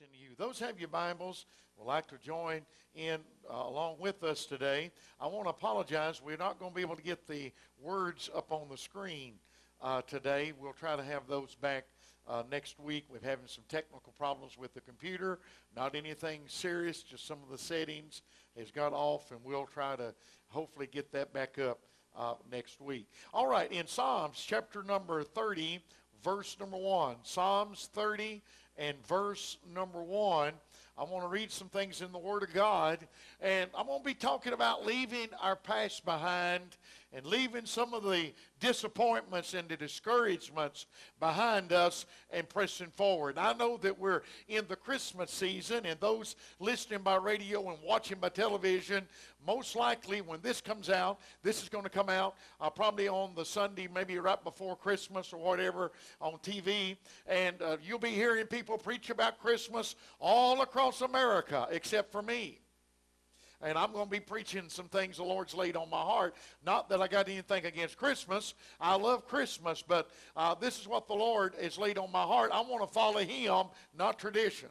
in you. Those have your Bibles would like to join in uh, along with us today. I want to apologize. We're not going to be able to get the words up on the screen uh, today. We'll try to have those back uh, next week. We're having some technical problems with the computer. Not anything serious, just some of the settings has got off, and we'll try to hopefully get that back up uh, next week. All right, in Psalms chapter number 30, verse number 1. Psalms 30 and verse number 1. I want to read some things in the Word of God, and I'm going to be talking about leaving our past behind and leaving some of the disappointments and the discouragements behind us and pressing forward. I know that we're in the Christmas season, and those listening by radio and watching by television, most likely when this comes out, this is going to come out uh, probably on the Sunday, maybe right before Christmas or whatever on TV, and uh, you'll be hearing people preach about Christmas all across America except for me and I'm going to be preaching some things the Lord's laid on my heart. Not that I got anything against Christmas. I love Christmas, but uh, this is what the Lord has laid on my heart. I want to follow Him, not tradition.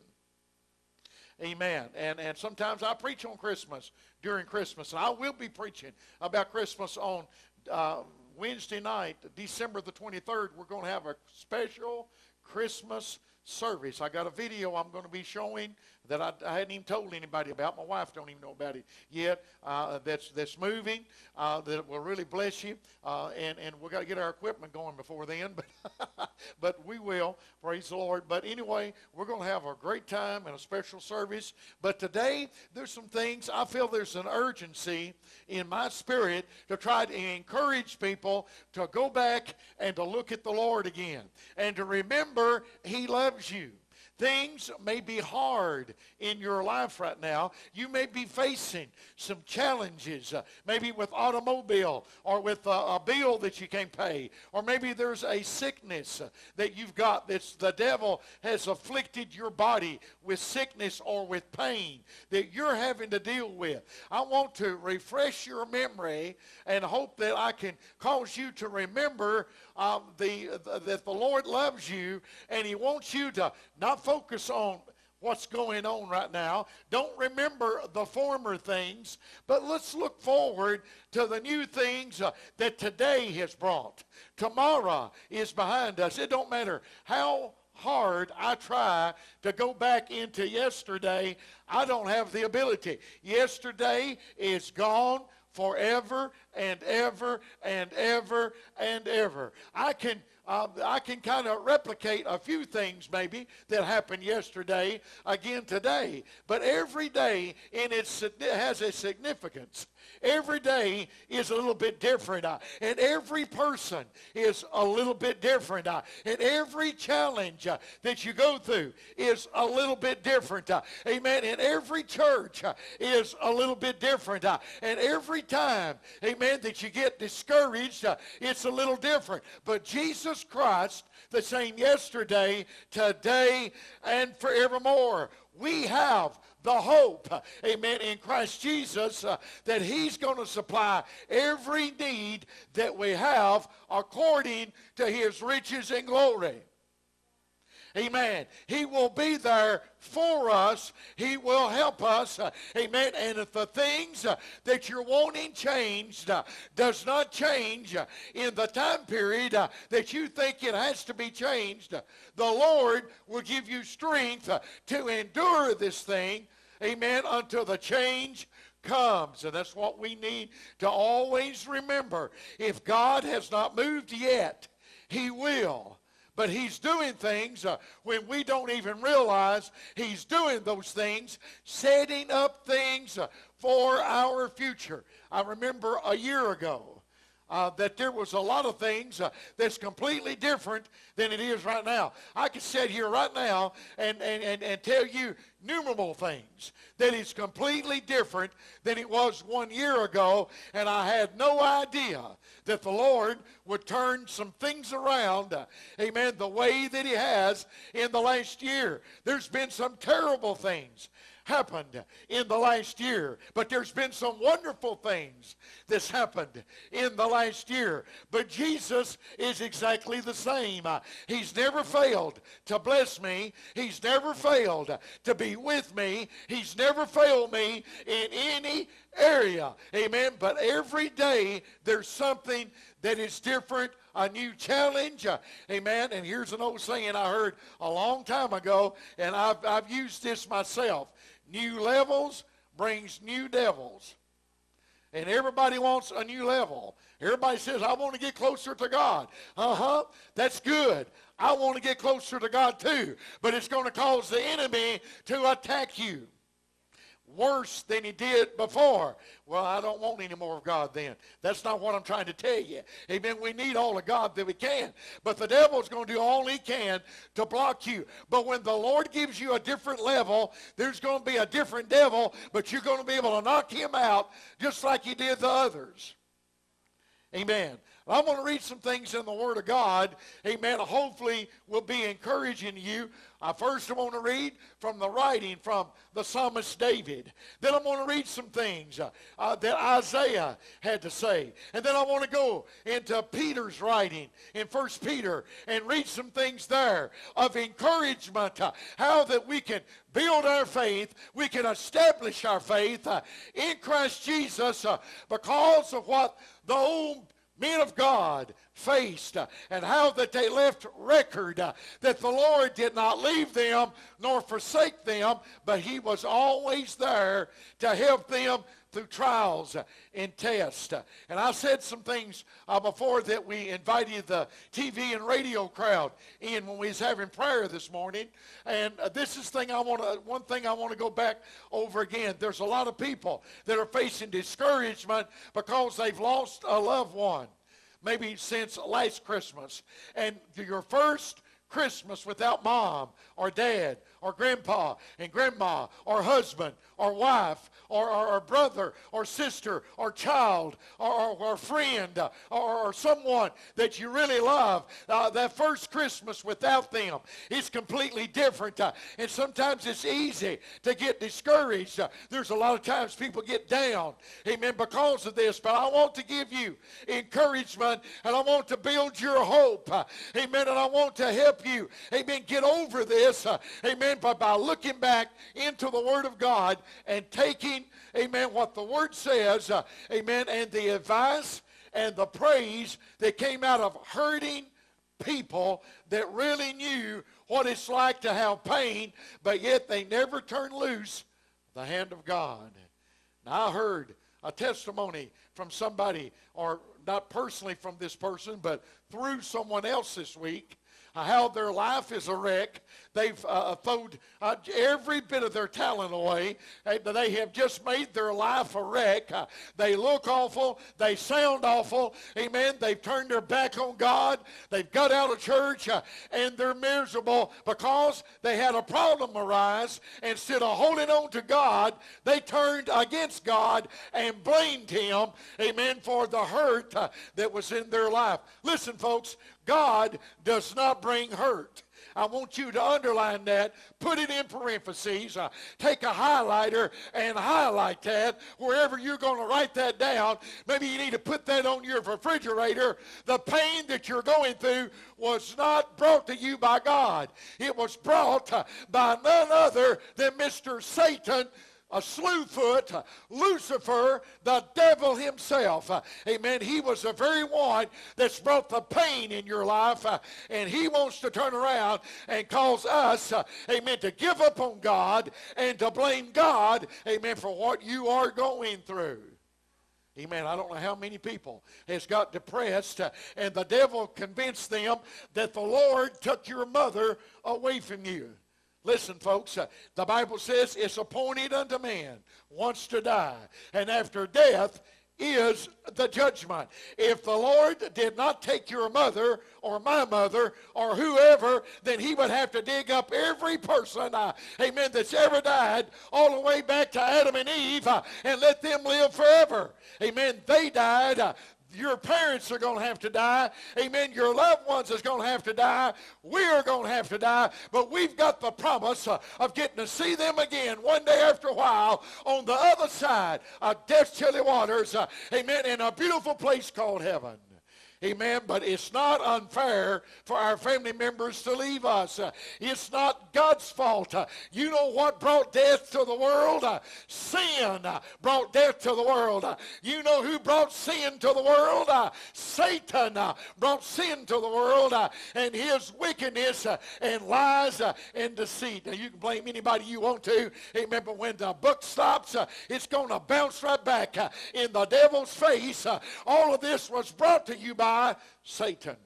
Amen. And, and sometimes I preach on Christmas during Christmas, and I will be preaching about Christmas on uh, Wednesday night, December the 23rd. We're going to have a special Christmas service. I got a video I'm going to be showing that I, I, hadn't even told anybody about. My wife don't even know about it yet. Uh, that's that's moving. Uh, that will really bless you. Uh, and and we got to get our equipment going before then, but but we will. Praise the Lord. But anyway, we're going to have a great time and a special service. But today there's some things I feel there's an urgency in my spirit to try to encourage people to go back and to look at the Lord again and to remember He loves you. Things may be hard in your life right now. You may be facing some challenges, uh, maybe with automobile or with a, a, bill that you can't pay, or maybe there's a sickness uh, that you've got that the devil has afflicted your body with sickness or with pain that you're having to deal with. I want to refresh your memory and hope that I can cause you to remember um, the, the, that the Lord loves you and He wants you to not focus on what's going on right now. Don't remember the former things, but let's look forward to the new things uh, that today has brought. Tomorrow is behind us. It don't matter how hard I try to go back into yesterday, I don't have the ability. Yesterday is gone forever and ever and ever and ever. I can uh, I can kind of replicate a few things maybe that happened yesterday again today, but every day in its has a significance. Every day is a little bit different, uh, and every person is a little bit different, uh, and every challenge uh, that you go through is a little bit different. Amen. And every church is a little bit different, and every time, amen, that you get discouraged, it's a little different. But Jesus Christ, the same yesterday, today, and forevermore. We have the hope, amen, in Christ Jesus uh, that He's going to supply every need that we have according to His riches and glory. Amen. He will be there for us. He will help us. Uh, amen. And if the things uh, that you're wanting changed uh, does not change in the time period that you think it has to be changed, the Lord will give you strength to endure this thing amen, until the change comes. And that's what we need to always remember. If God has not moved yet, he will. But he's doing things uh, when we don't even realize he's doing those things, setting up things uh, for our future. I remember a year ago, uh, that there was a lot of things uh, that's completely different than it is right now. I could sit here right now and, and, and, and tell you numerable things that is completely different than it was one year ago, and I had no idea that the Lord would turn some things around, uh, amen, the way that He has in the last year. There's been some terrible things happened in the last year. But there's been some wonderful things that's happened in the last year. But Jesus is exactly the same. He's never failed to bless me. He's never failed to be with me. He's never failed me in any area. Amen. But every day there's something that is different, a new challenge. Amen. And here's an old saying I heard a long time ago, and I've, I've used this myself. New levels brings new devils. And everybody wants a new level. Everybody says, I want to get closer to God. Uh-huh. That's good. I want to get closer to God too. But it's going to cause the enemy to attack you worse than he did before. Well, I don't want any more of God then. That's not what I'm trying to tell you. Amen. We need all of God that we can. But the devil's going to do all he can to block you. But when the Lord gives you a different level, there's going to be a different devil, but you're going to be able to knock him out just like you did the others. Amen. I'm going to read some things in the Word of God. Amen. Hopefully, will be encouraging you. I first want to read from the writing from the psalmist David. Then I'm going to read some things uh, uh, that Isaiah had to say. And then I want to go into Peter's writing in First Peter and read some things there of encouragement, uh, how that we can build our faith, we can establish our faith uh, in Christ Jesus uh, because of what the old men of God faced and how that they left record uh, that the Lord did not leave them nor forsake them, but he was always there to help them through trials and tests. And I said some things uh, before that we invited the TV and radio crowd in when we was having prayer this morning. And uh, this is thing I want to one thing I want to go back over again. There's a lot of people that are facing discouragement because they've lost a loved one maybe since last Christmas. And your first Christmas without mom or dad or grandpa and grandma or husband or wife or, or, or brother or sister or child or, or, or friend or, or, someone that you really love, uh, that first Christmas without them is completely different. Uh, and sometimes it's easy to get discouraged. Uh, there's a lot of times people get down, amen, because of this. But I want to give you encouragement and I want to build your hope, uh, amen, and I want to help you, amen, get over this, uh, by, by looking back into the Word of God and taking, amen, what the Word says, uh, amen, and the advice and the praise that came out of hurting people that really knew what it's like to have pain, but yet they never turned loose the hand of God. Now, I heard a testimony from somebody, or not personally from this person, but through someone else this week, how their life is a wreck. They've uh, thrown uh, every bit of their talent away. They have just made their life a wreck. Uh, they look awful. They sound awful. Amen. They've turned their back on God. They've got out of church uh, and they're miserable because they had a problem arise. Instead of holding on to God, they turned against God and blamed him, amen, for the hurt uh, that was in their life. Listen, folks, God does not bring hurt. I want you to underline that, put it in parentheses, uh, take a highlighter and highlight that wherever you're going to write that down. Maybe you need to put that on your refrigerator. The pain that you're going through was not brought to you by God. It was brought uh, by none other than Mr. Satan a slewfoot, Lucifer, the devil himself. Uh, amen. He was the very one that's brought the pain in your life, uh, and he wants to turn around and cause us, uh, amen, to give up on God and to blame God, amen, for what you are going through. Amen. I don't know how many people has got depressed uh, and the devil convinced them that the Lord took your mother away from you. Listen, folks, uh, the Bible says it's appointed unto man once to die, and after death is the judgment. If the Lord did not take your mother or my mother or whoever, then he would have to dig up every person, uh, amen, that's ever died all the way back to Adam and Eve uh, and let them live forever. Amen. They died. Uh, Your parents are going to have to die. Amen. Your loved ones is going to have to die. We are going to have to die. But we've got the promise uh, of getting to see them again one day after a while on the other side of death's chilly waters. Uh, amen. In a beautiful place called heaven. Amen. But it's not unfair for our family members to leave us. It's not God's fault. You know what brought death to the world? Sin brought death to the world. You know who brought sin to the world? Satan brought sin to the world and his wickedness and lies and deceit. Now, you can blame anybody you want to. Amen. But when the book stops, it's going to bounce right back in the devil's face. all of this was brought to you by by Satan.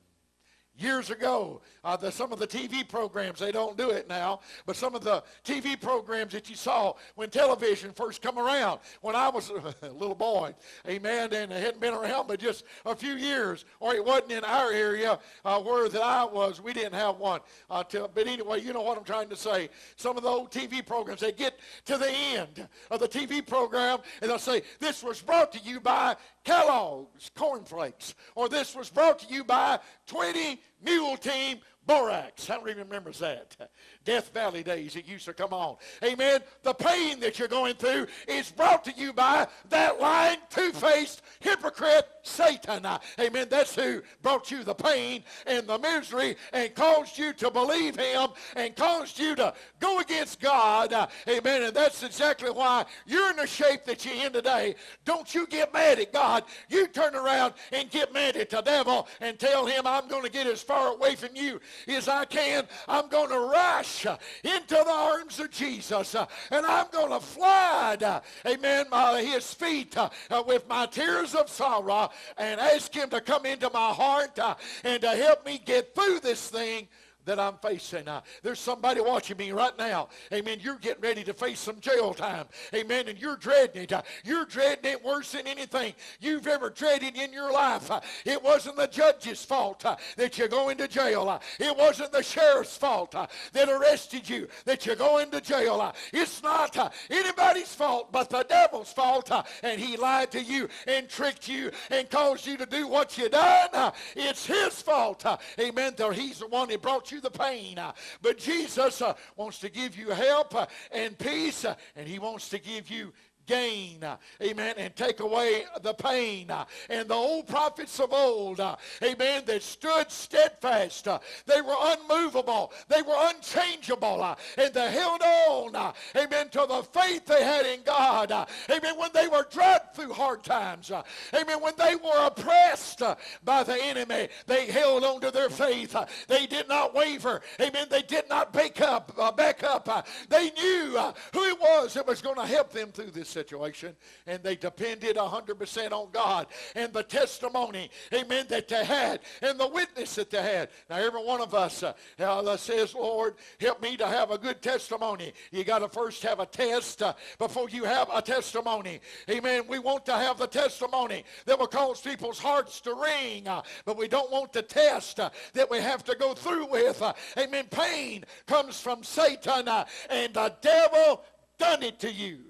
Years ago, uh, the, some of the TV programs, they don't do it now, but some of the TV programs that you saw when television first come around, when I was a little boy, amen, and it hadn't been around but just a few years, or it wasn't in our area uh, where that I was, we didn't have one. Uh, till, but anyway, you know what I'm trying to say. Some of the old TV programs, they get to the end of the TV program, and they'll say, this was brought to you by Kellogg's Cornflakes, or this was brought to you by 20 Mule Team Borax. How many remembers that? Death Valley days it used to come on. Amen. The pain that you're going through is brought to you by that lying, two-faced hypocrite Satan. Amen. That's who brought you the pain and the misery and caused you to believe him and caused you to go against God. Amen. And that's exactly why you're in the shape that you're in today. Don't you get mad at God. You turn around and get mad at the devil and tell him, I'm going to get as far away from you as I can. I'm going to rush into the arms of Jesus uh, and I'm going to flood, uh, amen, my, his feet uh, with my tears of sorrow and ask him to come into my heart and to help me get through this thing that I'm facing. Uh, there's somebody watching me right now. Amen. You're getting ready to face some jail time. Amen. And you're dreading it. Uh, you're dreading it worse than anything you've ever dreaded in your life. Uh, it wasn't the judge's fault uh, that you go into jail. Uh, it wasn't the sheriff's fault uh, that arrested you that you go into jail. it's not anybody's fault but the devil's fault. and he lied to you and tricked you and caused you to do what you done. it's his fault. amen. Though He's the one that brought you the pain. Uh, but Jesus uh, wants to give you help uh, and peace, and he wants to give you gain, uh, amen, and take away the pain. Uh, and the old prophets of old, uh, amen, that stood steadfast, they were unmovable, they were unchangeable, and they held on, amen, to the faith they had in God, amen, when they were dragged through hard times, amen, when they were oppressed by the enemy, they held on to their faith. They did not waver, amen, they did not back up, uh, back up. They knew uh, who it was that was going to help them through this situation, and they depended 100% on God and the testimony, amen, that they had and the witness that they had. Now, every one of us uh, uh, says, Lord, help me to have a good testimony. You got to first have a test uh, before you have a testimony. Amen. We want to have the testimony that will cause people's hearts to ring, uh, but we don't want the test uh, that we have to go through with. Uh, amen. Pain comes from Satan, and the devil done it to you.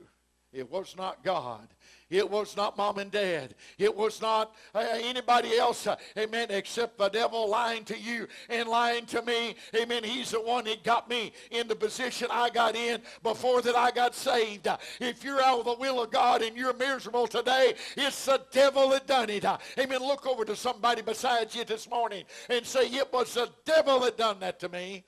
It was not God. It was not mom and dad. It was not uh, anybody else, uh, amen, except the devil lying to you and lying to me. Amen. He's the one that got me in the position I got in before that I got saved. Uh, if you're out of the will of God and you're miserable today, it's the devil that done it. Uh, amen. Look over to somebody besides you this morning and say, it was the devil that done that to me.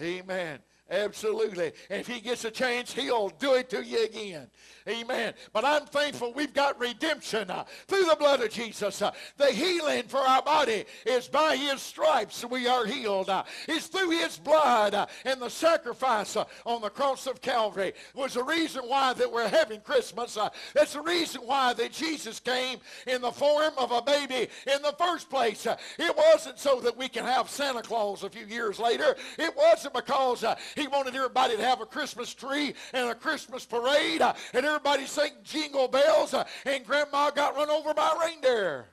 Amen. Absolutely. And if he gets a chance, he'll do it to you again. Amen. But I'm thankful we've got redemption uh, through the blood of Jesus. Uh, the healing for our body is by his stripes we are healed. Uh, it's through his blood uh, and the sacrifice uh, on the cross of Calvary was the reason why that we're having Christmas. Uh, that's the reason why that Jesus came in the form of a baby in the first place. it wasn't so that we can have Santa Claus a few years later. It wasn't because he wanted everybody to have a Christmas tree and a Christmas parade and everybody everybody sing jingle bells, uh, and grandma got run over by a reindeer.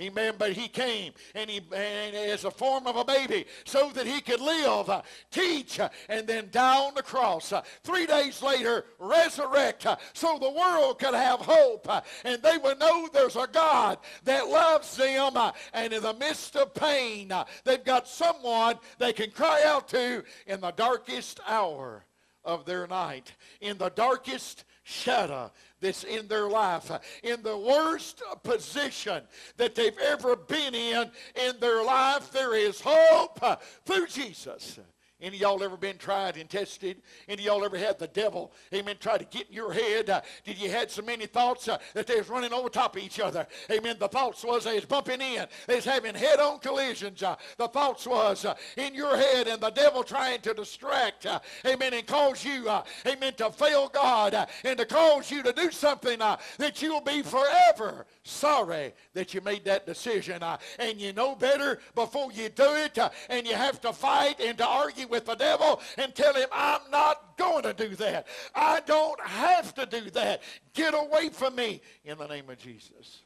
Amen. But he came and he and as a form of a baby so that he could live, uh, teach, uh, and then die on the cross. Three days later, resurrect so the world could have hope and they would know there's a God that loves them. and in the midst of pain, they've got someone they can cry out to in the darkest hour of their night, in the darkest shadow that's in their life, in the worst position that they've ever been in in their life, there is hope through Jesus. Any of y'all ever been tried and tested? Any of y'all ever had the devil, amen, try to get in your head? Uh, did you had so many thoughts uh, that they was running over top of each other? Amen. The thoughts was they was bumping in. They was having head-on collisions. Uh, the thoughts was uh, in your head and the devil trying to distract, uh, amen, and cause you, uh, amen, to fail God and to cause you to do something that you'll be forever sorry that you made that decision. and you know better before you do it and you have to fight and to argue with the devil and tell him, I'm not going to do that. I don't have to do that. Get away from me in the name of Jesus.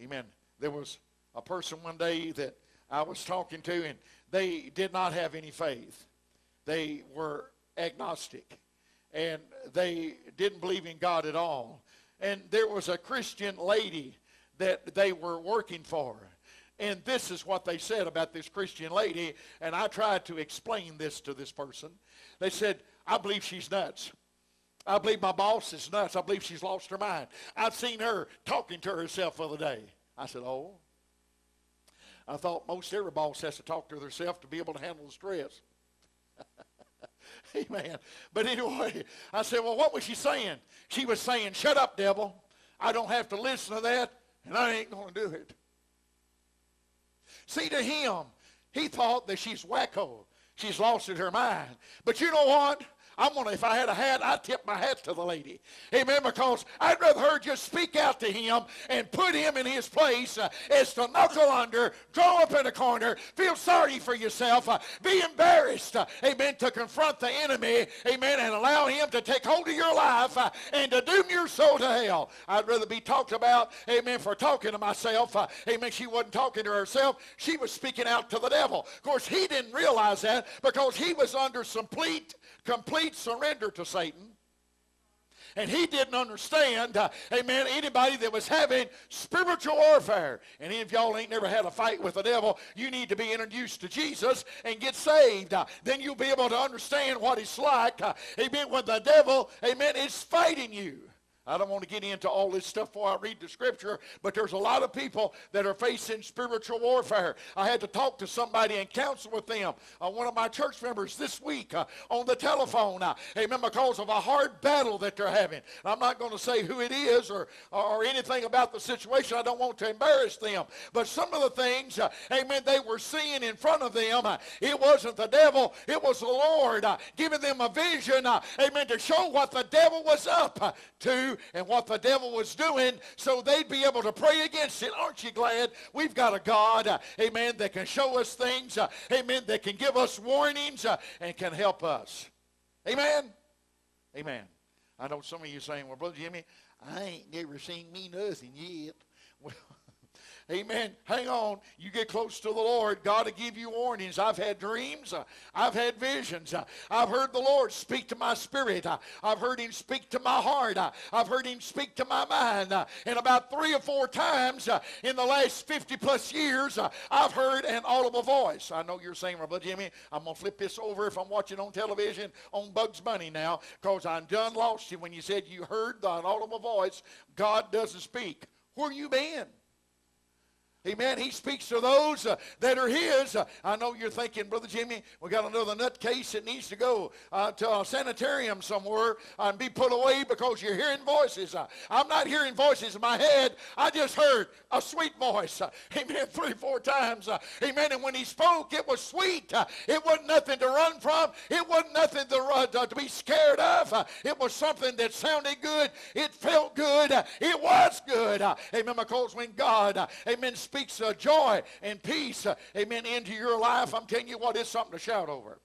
Amen. There was a person one day that I was talking to, and they did not have any faith. They were agnostic, and they didn't believe in God at all. And there was a Christian lady that they were working for. And this is what they said about this Christian lady, and I tried to explain this to this person. They said, I believe she's nuts. I believe my boss is nuts. I believe she's lost her mind. I've seen her talking to herself the other day. I said, oh. I thought most every boss has to talk to herself to be able to handle the stress. Amen. But anyway, I said, well, what was she saying? She was saying, shut up, devil. I don't have to listen to that, and I ain't going to do it. See, to him, he thought that she's wacko. She's lost in her mind. But you know what? I'm gonna, if I had a hat, I'd tip my hat to the lady. Amen. Because I'd rather her just speak out to him and put him in his place uh, as to knuckle under, draw up in a corner, feel sorry for yourself, uh, be embarrassed. Uh, amen. To confront the enemy. Amen. And allow him to take hold of your life uh, and to doom your soul to hell. I'd rather be talked about. Amen. For talking to myself. Uh, amen. She wasn't talking to herself. She was speaking out to the devil. Of course, he didn't realize that because he was under complete complete surrender to Satan. And he didn't understand, uh, amen, anybody that was having spiritual warfare. And of y'all ain't never had a fight with the devil, you need to be introduced to Jesus and get saved. Uh, then you'll be able to understand what it's like, uh, amen, when the devil, amen, is fighting you. I don't want to get into all this stuff before I read the scripture, but there's a lot of people that are facing spiritual warfare. I had to talk to somebody and counsel with them, uh, one of my church members this week uh, on the telephone. Uh, amen, because of a hard battle that they're having. I'm not going to say who it is or, or anything about the situation. I don't want to embarrass them. But some of the things, uh, amen, they were seeing in front of them, uh, it wasn't the devil, it was the Lord uh, giving them a vision, amen, to show what the devil was up to and what the devil was doing so they'd be able to pray against it. Aren't you glad we've got a God, uh, amen, that can show us things, uh, amen, that can give us warnings uh, and can help us. Amen? Amen. I know some of you saying, well, Brother Jimmy, I ain't never seen me nothing yet. Amen. Hang on. You get close to the Lord, God will give you warnings. I've had dreams. Uh, I've had visions. Uh, I've heard the Lord speak to my spirit. Uh, I've heard him speak to my heart. I've heard him speak to my mind. And about three or four times in the last 50 plus years, I've heard an audible voice. I know you're saying, Brother Jimmy, I'm going to flip this over if I'm watching on television on Bugs Bunny now because I'm done lost you when you said you heard the audible voice. God doesn't speak. Where you been? Amen. He speaks to those uh, that are his. Uh, I know you're thinking, Brother Jimmy, we got another nutcase that needs to go uh, to a sanitarium somewhere and be put away because you're hearing voices. Uh, I'm not hearing voices in my head. I just heard a sweet voice. Uh, amen. Three, four times. Uh, amen. And when he spoke, it was sweet. it wasn't nothing to run from. It wasn't nothing to, run, to be scared of. it was something that sounded good. It felt good. it was good. amen. Because when God, amen, speaks uh, joy and peace, uh, amen, into your life, I'm telling you what, it's something to shout over.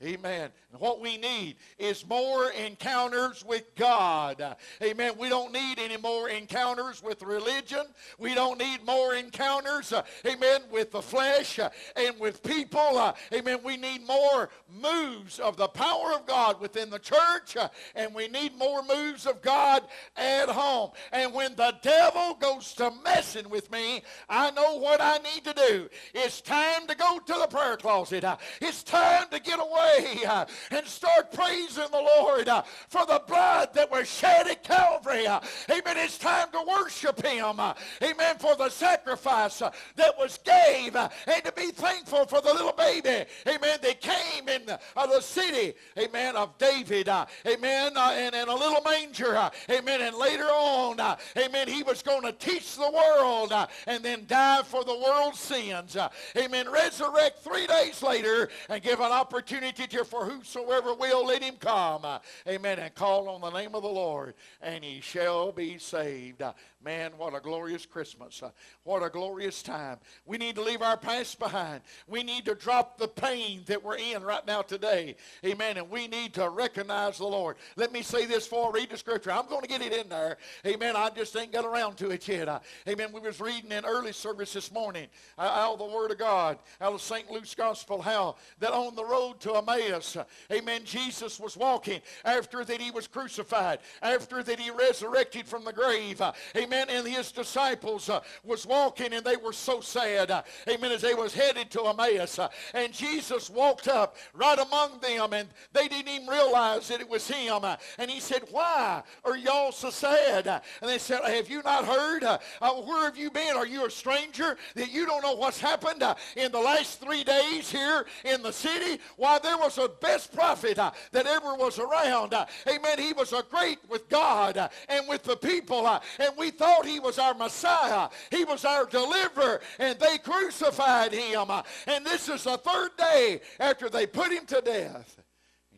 Amen. And what we need is more encounters with God. Amen. We don't need any more encounters with religion. We don't need more encounters, uh, amen, with the flesh uh, and with people. Uh, amen. We need more moves of the power of God within the church, uh, and we need more moves of God at home. And when the devil goes to messing with me, I know what I need to do. It's time to go to the prayer closet. It's time to get away pray uh, and start praising the Lord uh, for the blood that was shed at Calvary. Uh, amen. It's time to worship Him. Uh, amen. For the sacrifice uh, that was gave uh, and to be thankful for the little baby. Amen. That came in the city. Amen. Of David. Amen. And in a little manger. Amen. And later on, amen, he was going to teach the world and then die for the world's sins. Amen. Resurrect three days later and give an opportunity for whosoever will, let him come. Amen. And call on the name of the Lord, and he shall be saved. Man, what a glorious Christmas. What a glorious time. We need to leave our past behind. We need to drop the pain that we're in right now today. Amen. And we need to recognize the Lord. Let me say this I read the scripture. I'm going to get it in there. Amen. I just ain't got around to it yet. Amen. We was reading in early service this morning uh, out of the Word of God, out of St. Luke's Gospel, how that on the road to Emmaus, uh, amen, Jesus was walking after that he was crucified, after that he resurrected from the grave. Uh, amen and his disciples uh, was walking and they were so sad, uh, amen, as they was headed to Emmaus. Uh, and Jesus walked up right among them and they didn't even realize that it was him. Uh, and he said, why are y'all so sad? Uh, and they said, have you not heard? Uh, where have you been? Are you a stranger that you don't know what's happened in the last three days here in the city? Why, there was the best prophet uh, that ever was around. Uh, amen. He was a great with God uh, and with the people. and we thought he was our Messiah. He was our deliverer, and they crucified him. And this is the third day after they put him to death.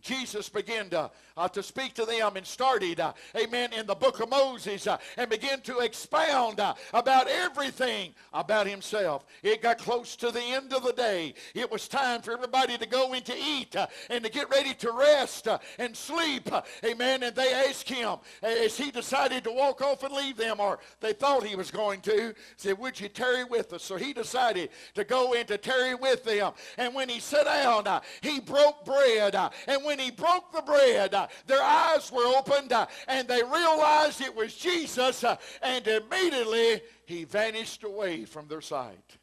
Jesus began to uh, to speak to them and started, uh, amen, in the book of Moses uh, and began to expound uh, about everything about himself. It got close to the end of the day. It was time for everybody to go in to eat uh, and to get ready to rest uh, and sleep, amen. And they asked him as he decided to walk off and leave them, or they thought he was going to, said, Would you tarry with us? So he decided to go in to tarry with them. And when he sat down, he broke bread. and when he broke the bread, their eyes were opened uh, and they realized it was Jesus, uh, and immediately he vanished away from their sight.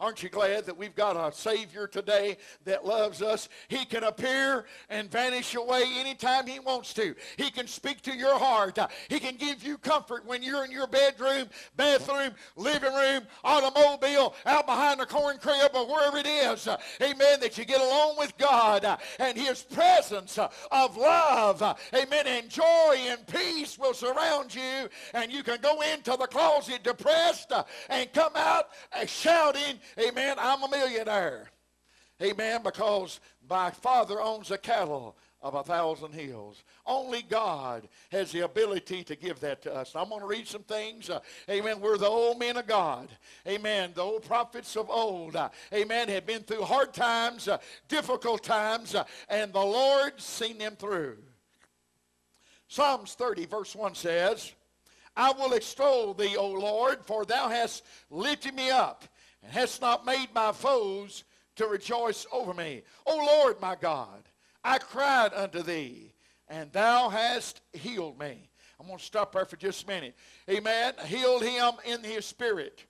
Aren't you glad that we've got a Savior today that loves us? He can appear and vanish away anytime He wants to. He can speak to your heart. He can give you comfort when you're in your bedroom, bathroom, living room, automobile, out behind the corn crib, or wherever it is. Amen. That you get along with God and His presence of love. Amen. And joy and peace will surround you, and you can go into the closet depressed and come out shouting Amen. I'm a millionaire. Amen. Because my father owns a cattle of a thousand hills. Only God has the ability to give that to us. I'm going to read some things. Uh, amen. We're the old men of God. Amen. The old prophets of old. Uh, amen. Have been through hard times, uh, difficult times, uh, and the Lord's seen them through. Psalms 30, verse 1 says, I will extol thee, O Lord, for thou hast lifted me up and hast not made my foes to rejoice over me. O Lord my God, I cried unto thee, and thou hast healed me. I'm going to stop there for just a minute. Amen. Healed him in his spirit.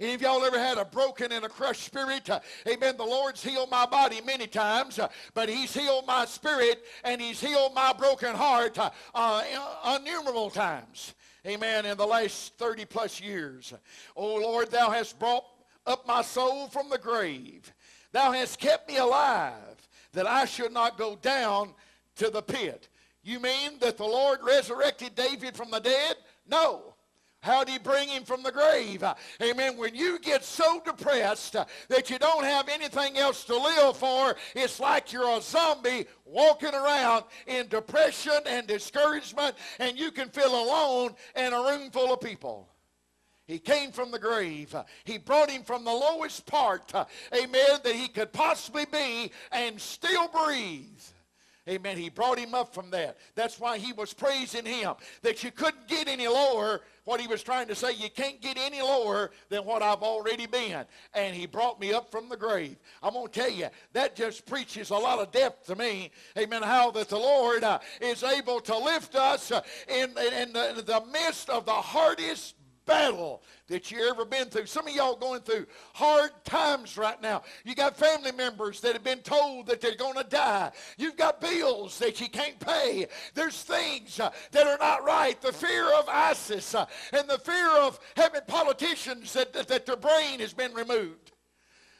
Any of y'all ever had a broken and a crushed spirit? Uh, amen. The Lord's healed my body many times, uh, but He's healed my spirit and He's healed my broken heart uh, uh innumerable times. Amen. In the last 30 plus years. Oh Lord, thou hast brought up my soul from the grave. Thou hast kept me alive that I should not go down to the pit. You mean that the Lord resurrected David from the dead? No. How did he bring him from the grave? Amen. When you get so depressed that you don't have anything else to live for, it's like you're a zombie walking around in depression and discouragement, and you can feel alone in a room full of people. He came from the grave. He brought him from the lowest part, amen, that he could possibly be and still breathe. Amen. He brought him up from that. That's why he was praising him. That you couldn't get any lower. What he was trying to say, you can't get any lower than what I've already been. And he brought me up from the grave. I'm going to tell you, that just preaches a lot of depth to me. Amen. How that the Lord uh, is able to lift us uh, in, in, in, the, in the midst of the hardest battle that you ever been through. Some of y'all going through hard times right now. You got family members that have been told that they're going to die. You've got bills that you can't pay. There's things uh, that are not right. The fear of ISIS uh, and the fear of having politicians that, that, that their brain has been removed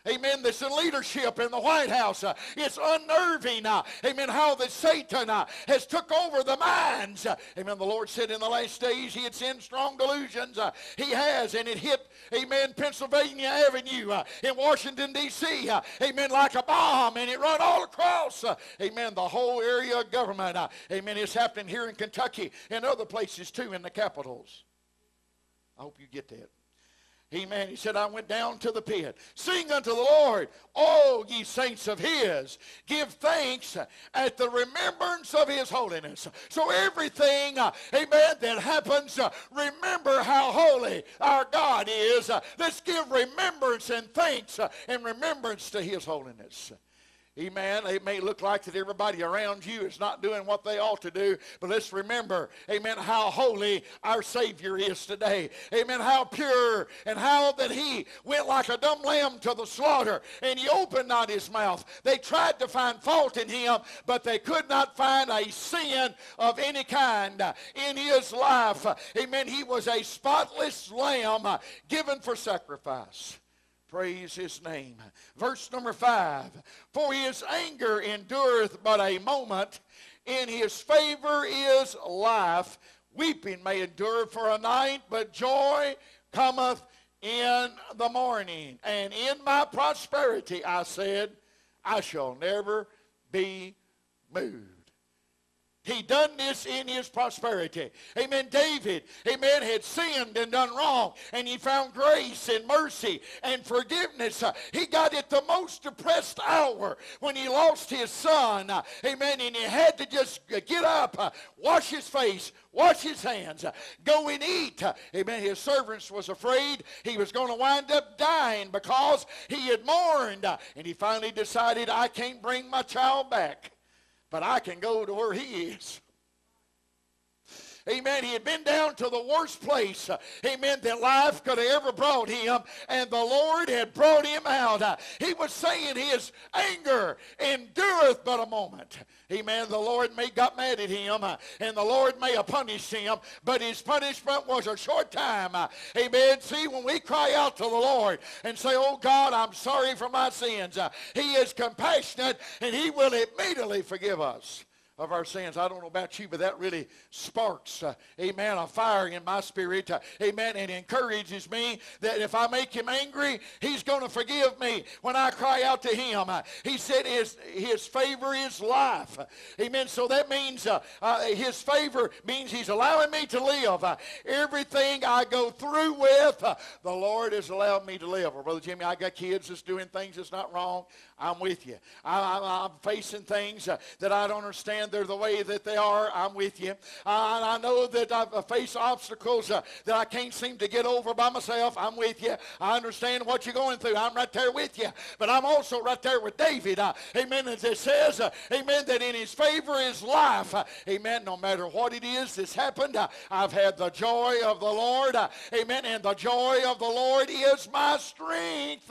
amen, that's in leadership in the White House. Uh, it's unnerving, uh, amen, how that Satan uh, has took over the minds. Amen, the Lord said in the last days he had sent strong delusions. He has, and it hit, amen, Pennsylvania Avenue in Washington, D.C., amen, like a bomb, and it run all across, amen, the whole area of government. amen, it's happening here in Kentucky and other places too in the capitals. I hope you get that. Amen. He said, I went down to the pit. Sing unto the Lord, all ye saints of his. Give thanks at the remembrance of his holiness. So everything, uh, amen, that happens, uh, remember how holy our God is. Uh, let's give remembrance and thanks and remembrance to his holiness. Amen. It may look like that everybody around you is not doing what they ought to do, but let's remember, amen, how holy our Savior is today. Amen. How pure and how that he went like a dumb lamb to the slaughter and he opened not his mouth. They tried to find fault in him, but they could not find a sin of any kind in his life. Amen. He was a spotless lamb given for sacrifice. Praise his name. Verse number five. For his anger endureth but a moment. In his favor is life. Weeping may endure for a night, but joy cometh in the morning. And in my prosperity, I said, I shall never be moved. He done this in his prosperity. Amen. David, amen, had sinned and done wrong, and he found grace and mercy and forgiveness. He got it the most depressed hour when he lost his son. Amen. And he had to just get up, wash his face, wash his hands, go and eat. Amen. His servants was afraid he was going to wind up dying because he had mourned. And he finally decided, I can't bring my child back but I can go to where he is. Amen. He had been down to the worst place, uh, amen, that life could have ever brought him, and the Lord had brought him out. Uh, he was saying his anger endureth but a moment. Amen. The Lord may got mad at him, uh, and the Lord may have punished him, but his punishment was a short time. Amen. See, when we cry out to the Lord and say, Oh God, I'm sorry for my sins, he is compassionate and he will immediately forgive us of our sins. I don't know about you, but that really sparks, uh, amen, a fire in my spirit, uh, amen, and encourages me that if I make him angry, he's going to forgive me when I cry out to him. Uh, he said his, his favor is life. Amen. So that means uh, uh, his favor means he's allowing me to live. Uh, everything I go through with, the Lord has allowed me to live. Well, Brother Jimmy, I got kids that's doing things that's not wrong. I'm with you. I, am facing things uh, that I don't understand. They're the way that they are. I'm with you. I, I know that I face obstacles uh, that I can't seem to get over by myself. I'm with you. I understand what you're going through. I'm right there with you. But I'm also right there with David. Uh, amen. As it says, uh, amen, that in his favor is life. Uh, amen. No matter what it is that's happened, uh, I've had the joy of the Lord. amen. And the joy of the Lord is my strength.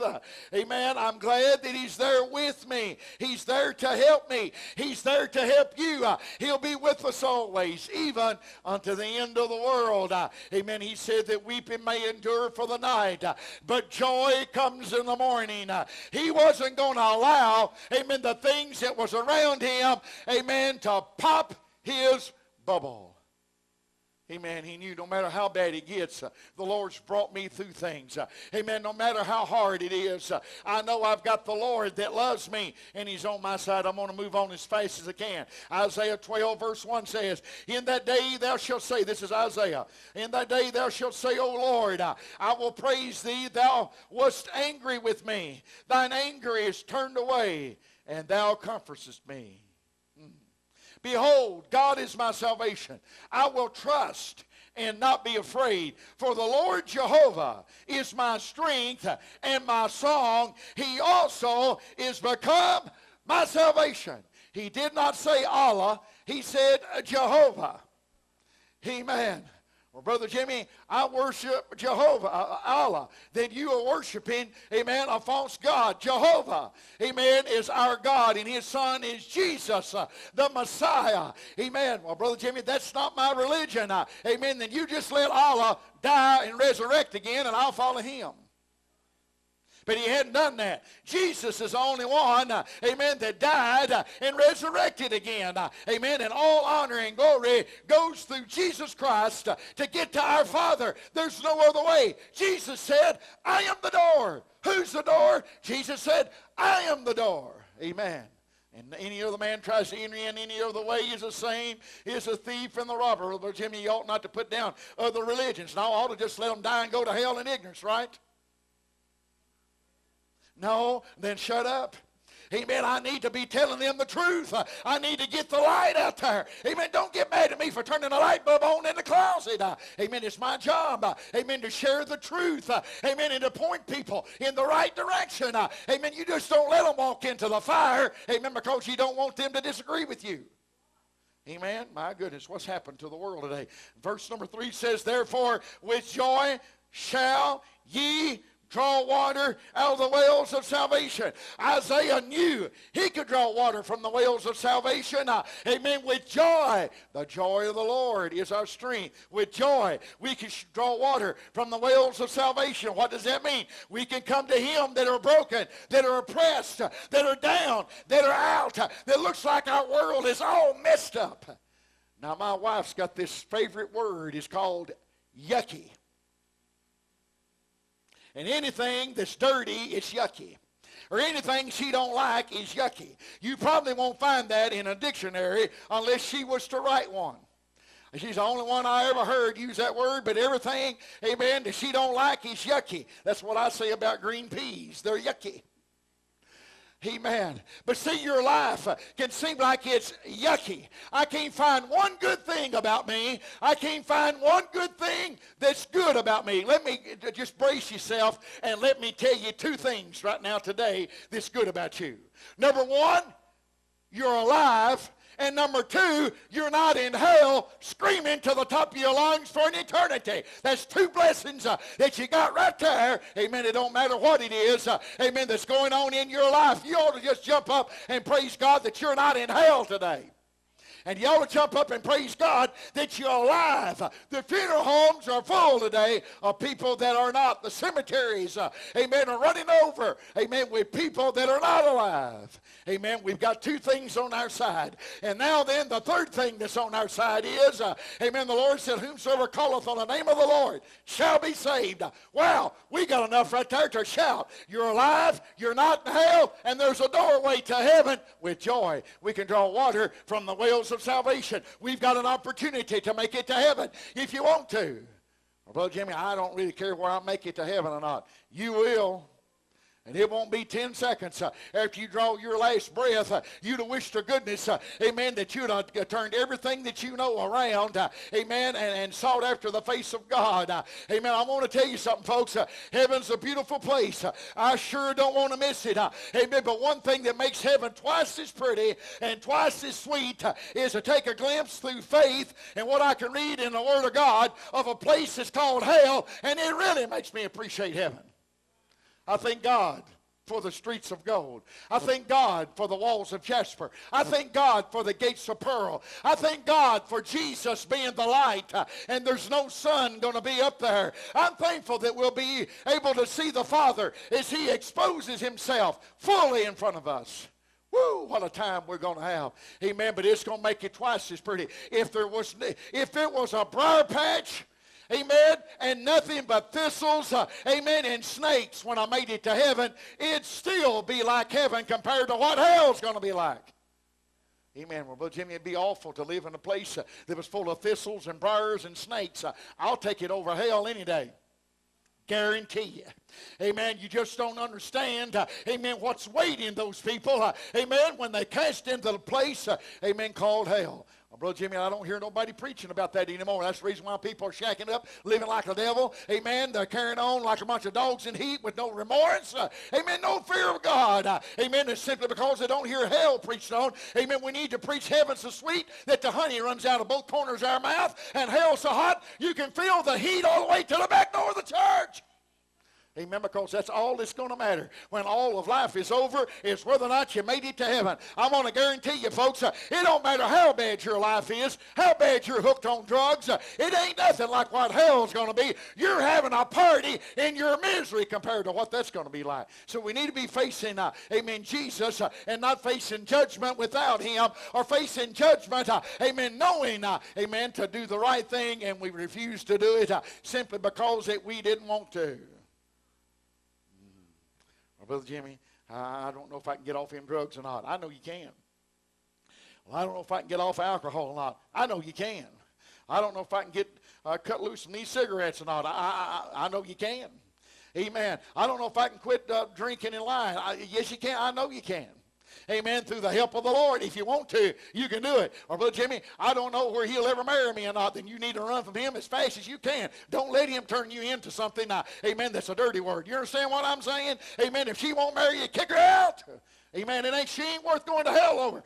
amen. I'm glad that he's there there with me. He's there to help me. He's there to help you. Uh, he'll be with us always, even unto the end of the world. Uh, amen. He said that weeping may endure for the night, uh, but joy comes in the morning. He wasn't going to allow, amen, the things that was around him, amen, to pop his bubble. Amen. He knew no matter how bad it gets, uh, the Lord's brought me through things. Uh, amen. No matter how hard it is, uh, I know I've got the Lord that loves me and He's on my side. I'm going to move on as fast as I can. Isaiah 12, verse 1 says, In that day thou shalt say, this is Isaiah, in that day thou shalt say, O Lord, I, I will praise thee. Thou wast angry with me. Thine anger is turned away, and thou comfortest me. Behold, God is my salvation. I will trust and not be afraid. For the Lord Jehovah is my strength and my song. He also is become my salvation. He did not say Allah, he said Jehovah. Amen. Well, Brother Jimmy, I worship Jehovah, uh, Allah. Then you are worshiping, amen, a false God. Jehovah, amen, is our God, and his son is Jesus, uh, the Messiah. Amen. Well, Brother Jimmy, that's not my religion. Uh, amen. Then you just let Allah die and resurrect again, and I'll follow him. But he hadn't done that. Jesus is the only one, uh, amen, that died uh, and resurrected again. Uh, amen. And all honor and glory goes through Jesus Christ to get to our Father. There's no other way. Jesus said, I am the door. Who's the door? Jesus said, I am the door. Amen. And any other man tries to enter in any other way is the same, is a thief and the robber. But Jimmy, you ought not to put down other religions. Now, I ought to just let them die and go to hell in ignorance, right? No, then shut up. Amen. I need to be telling them the truth. I need to get the light out there. Amen. Don't get mad at me for turning the light bulb on in the closet. Amen. It's my job. Amen. To share the truth. Amen. And to point people in the right direction. Amen. You just don't let them walk into the fire. Amen. Because you don't want them to disagree with you. Amen. My goodness, what's happened to the world today? Verse number three says, Therefore, with joy shall ye draw water out of the wells of salvation. Isaiah knew he could draw water from the wells of salvation. Uh, amen. With joy. The joy of the Lord is our strength. With joy, we can draw water from the wells of salvation. What does that mean? We can come to him that are broken, that are oppressed, that are down, that are out, that looks like our world is all messed up. Now, my wife's got this favorite word. It's called yucky. And anything that's dirty, it's yucky. Or anything she don't like is yucky. You probably won't find that in a dictionary unless she was to write one. She's the only one I ever heard use that word, but everything, amen, that she don't like is yucky. That's what I say about green peas. They're yucky. Amen. But see, your life can seem like it's yucky. I can't find one good thing about me. I can't find one good thing that's good about me. Let me just brace yourself and let me tell you two things right now today that's good about you. Number one, you're alive and number two, you're not in hell screaming to the top of your lungs for an eternity. That's two blessings uh, that you got right there. Amen. It don't matter what it is. Uh, amen. That's going on in your life. You ought to just jump up and praise God that you're not in hell today. And ought to jump up and praise God that you're alive. The funeral homes are full today of people that are not. The cemeteries, uh, amen, are running over, amen, with people that are not alive. Amen. We've got two things on our side. And now then, the third thing that's on our side is, uh, amen, the Lord said, whomsoever calleth on the name of the Lord shall be saved. Wow, we got enough right there to shout. You're alive, you're not in hell, and there's a doorway to heaven with joy. We can draw water from the wells of salvation. We've got an opportunity to make it to heaven if you want to. Well, Brother Jimmy, I don't really care where I make it to heaven or not. You will. And it won't be 10 seconds uh, after you draw your last breath. Uh, you'd have wished to goodness, uh, amen, that you'd have turned everything that you know around, amen, and, and, sought after the face of God. Amen. I want to tell you something, folks. Heaven's a beautiful place. I sure don't want to miss it. amen. But one thing that makes heaven twice as pretty and twice as sweet is to take a glimpse through faith and what I can read in the Word of God of a place that's called hell, and it really makes me appreciate heaven. I thank God for the streets of gold. I thank God for the walls of jasper. I thank God for the gates of pearl. I thank God for Jesus being the light uh, and there's no sun going to be up there. I'm thankful that we'll be able to see the Father as he exposes himself fully in front of us. Woo, what a time we're going to have. Amen. But it's going to make it twice as pretty. If there was, if it was a briar patch, amen, and nothing but thistles, uh, amen, and snakes when I made it to heaven, it'd still be like heaven compared to what hell's going to be like. Amen. Well, Jimmy, it'd be awful to live in a place uh, that was full of thistles and briars and snakes. Uh, I'll take it over hell any day. Guarantee you. Amen. You just don't understand, uh, amen, what's waiting those people, uh, amen, when they cast into the place, uh, amen, called hell. Well, Brother Jimmy, I don't hear nobody preaching about that anymore. That's the reason why people are shacking up, living like a devil. Amen. They're carrying on like a bunch of dogs in heat with no remorse. Uh, amen. No fear of God. Uh, amen. It's simply because they don't hear hell preached on. Amen. We need to preach heaven so sweet that the honey runs out of both corners of our mouth and hell so hot you can feel the heat all the way to the back door of the church. Amen. Because that's all that's going to matter. When all of life is over, is whether or not you made it to heaven. I'm to guarantee you, folks, uh, it don't matter how bad your life is, how bad you're hooked on drugs. Uh, it ain't nothing like what hell's going to be. You're having a party in your misery compared to what that's going to be like. So we need to be facing, uh, amen, Jesus uh, and not facing judgment without him or facing judgment, uh, amen, knowing, uh, amen, to do the right thing and we refuse to do it simply because that we didn't want to. Brother Jimmy, I don't know if I can get off them drugs or not. I know you can. Well, I don't know if I can get off alcohol or not. I know you can. I don't know if I can get uh, cut loose from these cigarettes or not. I, I, I know you can. Amen. I don't know if I can quit uh, drinking and lying. I, yes, you can. I know you can. Amen. Through the help of the Lord. If you want to, you can do it. Or, Brother Jimmy, I don't know where he'll ever marry me or not. Then you need to run from him as fast as you can. Don't let him turn you into something, uh, amen, that's a dirty word. You understand what I'm saying? Amen. If she won't marry you, kick her out. Amen. It ain't, she ain't worth going to hell over.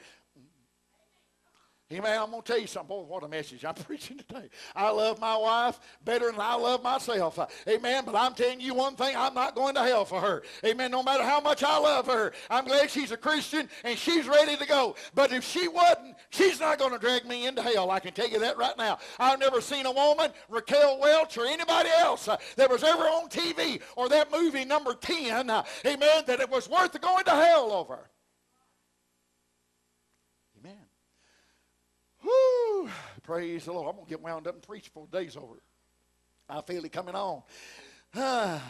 Amen. I'm going to tell you something. Boy, what a message I'm preaching today. I love my wife better than I love myself. Amen. But I'm telling you one thing, I'm not going to hell for her. Amen. No matter how much I love her, I'm glad she's a Christian and she's ready to go. But if she wasn't, she's not going to drag me into hell. I can tell you that right now. I've never seen a woman, Raquel Welch or anybody else uh, that was ever on TV or that movie number 10, uh, amen, that it was worth going to hell over. Whoo! Praise the Lord. I'm going to get wound up and preach the day's over. I feel it coming on.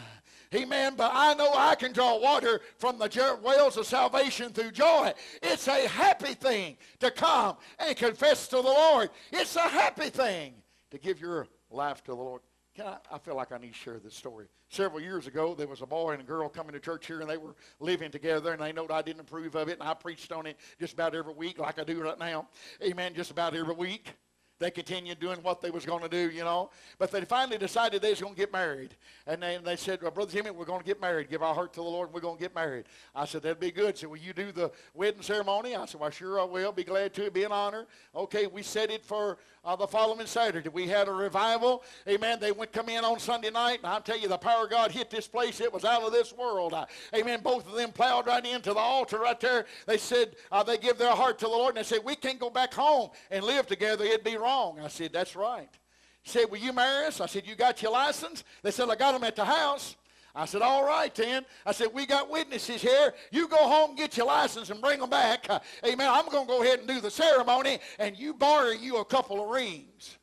Amen. But I know I can draw water from the wells of salvation through joy. It's a happy thing to come and confess to the Lord. It's a happy thing to give your life to the Lord. Can I, I feel like I need to share this story. Several years ago, there was a boy and a girl coming to church here, and they were living together, and they know I didn't approve of it, and I preached on it just about every week, like I do right now. Amen. Just about every week. They continued doing what they was going to do, you know. But they finally decided they was going to get married. And they, they said, well, Brother Jimmy, we're going to get married. Give our heart to the Lord, and we're going to get married. I said, that'd be good. So will you do the wedding ceremony? I said, well, sure I will. Be glad to. Be an honor. Okay, we set it for uh, the following Saturday. We had a revival. Amen. They went come in on Sunday night, and I'll tell you, the power of God hit this place. It was out of this world. Uh, amen. Both of them plowed right into the altar right there. They said uh, they give their heart to the Lord, and they said, we can't go back home and live together. It'd be wrong. I said, that's right. He said, will you marry us? I said, you got your license? They said, I got them at the house. I said, all right then. I said, we got witnesses here. You go home, get your license, and bring them back. Uh, amen. I'm going to go ahead and do the ceremony, and you borrow you a couple of rings.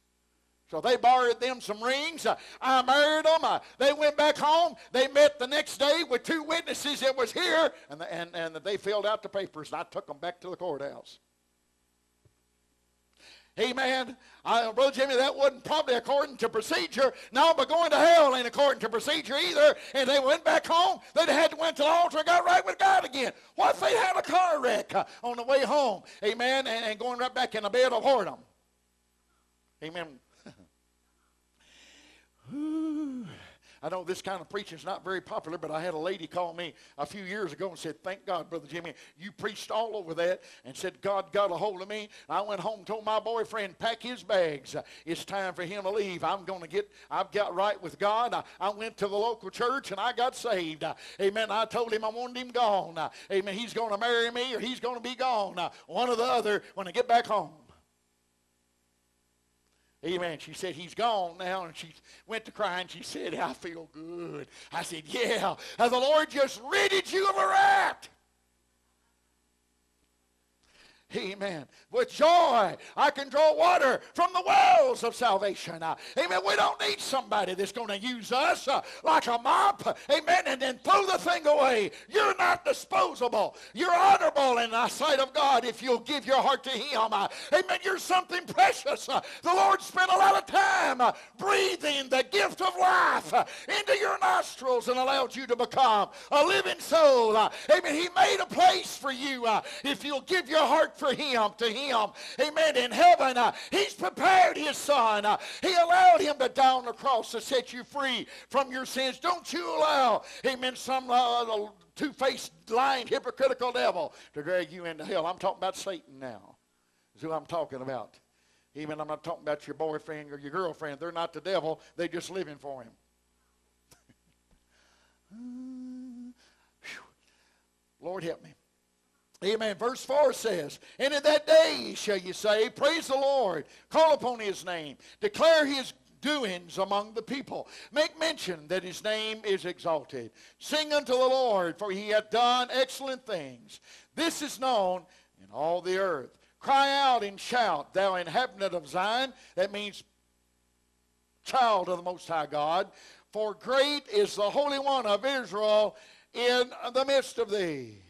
So they borrowed them some rings. Uh, I married them. Uh, they went back home. They met the next day with two witnesses that was here, and, the, and, and they filled out the papers, and I took them back to the courthouse. Amen. I, Brother Jimmy, that wasn't probably according to procedure. No, but going to hell ain't according to procedure either. And they went back home. They'd had to went to the altar and got right with God again. What if they had a car wreck uh, on the way home? Amen. And, and going right back in the bed of whoredom. Amen. I know this kind of preaching is not very popular, but I had a lady call me a few years ago and said, Thank God, Brother Jimmy, you preached all over that and said, God got a hold of me. I went home and told my boyfriend, Pack his bags. It's time for him to leave. I'm going to get, I've got right with God. I, I, went to the local church and I got saved. Amen. I told him I wanted him gone. Amen. He's going to marry me or he's going to be gone. One or the other when I get back home. Amen. She said, He's gone now. And she went to cry and she said, I feel good. I said, Yeah. The Lord just ridded you of a rat. Amen. With joy, I can draw water from the wells of salvation. Uh, amen. We don't need somebody that's going to use us uh, like a mop. Amen. And then throw the thing away. You're not disposable. You're honorable in the sight of God if you'll give your heart to Him. Uh, amen. You're something precious. The Lord spent a lot of time breathing the gift of life into your nostrils and allowed you to become a living soul. amen. He made a place for you if you'll give your heart for him, to him. Amen. In heaven, uh, he's prepared his son. Uh, he allowed him to die on the cross to set you free from your sins. Don't you allow, amen, some uh, two-faced, lying, hypocritical devil to drag you into hell. I'm talking about Satan now. Is who I'm talking about. Even I'm not talking about your boyfriend or your girlfriend. They're not the devil. They're just living for him. Lord help me. Amen. Verse 4 says, And in that day shall you say, Praise the Lord, call upon his name, declare his doings among the people. Make mention that his name is exalted. Sing unto the Lord, for he hath done excellent things. This is known in all the earth. Cry out and shout, thou inhabitant of Zion. That means child of the Most High God. For great is the Holy One of Israel in the midst of thee.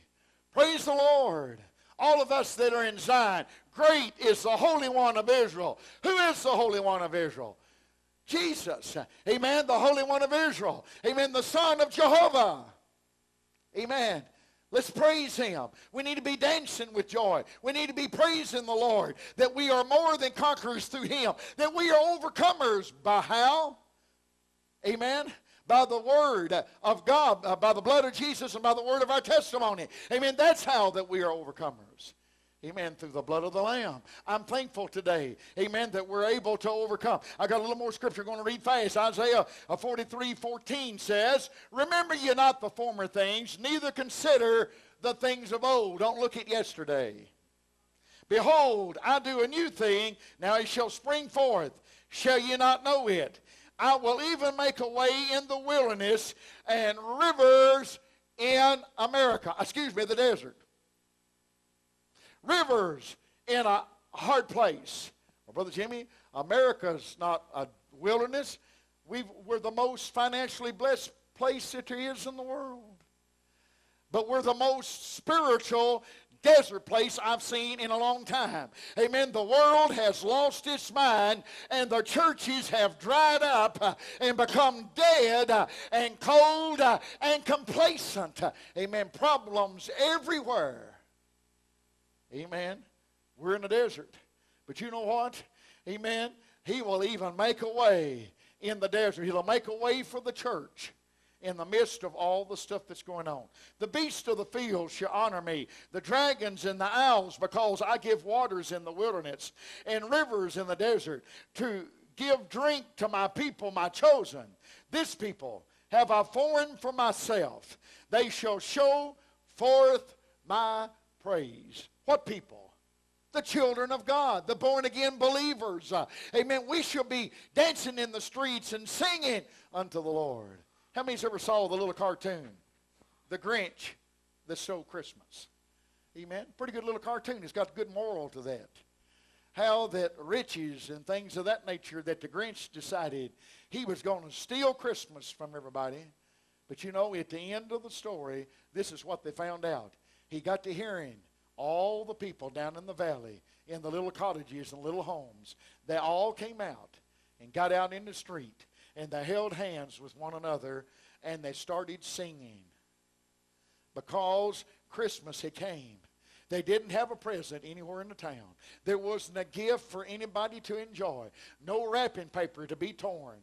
Praise the Lord. All of us that are in Zion, great is the Holy One of Israel. Who is the Holy One of Israel? Jesus. Amen. The Holy One of Israel. Amen. The Son of Jehovah. Amen. Let's praise him. We need to be dancing with joy. We need to be praising the Lord that we are more than conquerors through him, that we are overcomers by how? Amen by the word of God, uh, by the blood of Jesus, and by the word of our testimony. Amen. That's how that we are overcomers. Amen. Through the blood of the Lamb. I'm thankful today. Amen. That we're able to overcome. I got a little more scripture going to read fast. Isaiah uh, 43 14 says, Remember ye not the former things, neither consider the things of old. Don't look at yesterday. Behold, I do a new thing. Now it shall spring forth. Shall ye not know it? I will even make a way in the wilderness and rivers in America. Excuse me, the desert. Rivers in a hard place. Well, Brother Jimmy, America's not a wilderness. we are the most financially blessed place that there is in the world. But we're the most spiritual desert place I've seen in a long time. Amen. The world has lost its mind and the churches have dried up uh, and become dead uh, and cold uh, and complacent. Amen. Problems everywhere. Amen. We're in the desert. But you know what? Amen. He will even make a way in the desert. He'll make a way for the church in the midst of all the stuff that's going on. The beasts of the field shall honor me, the dragons and the owls, because I give waters in the wilderness and rivers in the desert to give drink to my people, my chosen. This people have I formed for myself. They shall show forth my praise. What people? the children of God, the born again believers. Uh, amen. We shall be dancing in the streets and singing unto the Lord. How many's ever saw the little cartoon, The Grinch that stole Christmas? Amen. Pretty good little cartoon. It's got good moral to that. How that riches and things of that nature that the Grinch decided he was going to steal Christmas from everybody. But you know, at the end of the story, this is what they found out. He got to hearing all the people down in the valley, in the little cottages and little homes, they all came out and got out in the street and they held hands with one another and they started singing because Christmas had came. They didn't have a present anywhere in the town. There wasn't a gift for anybody to enjoy. No wrapping paper to be torn.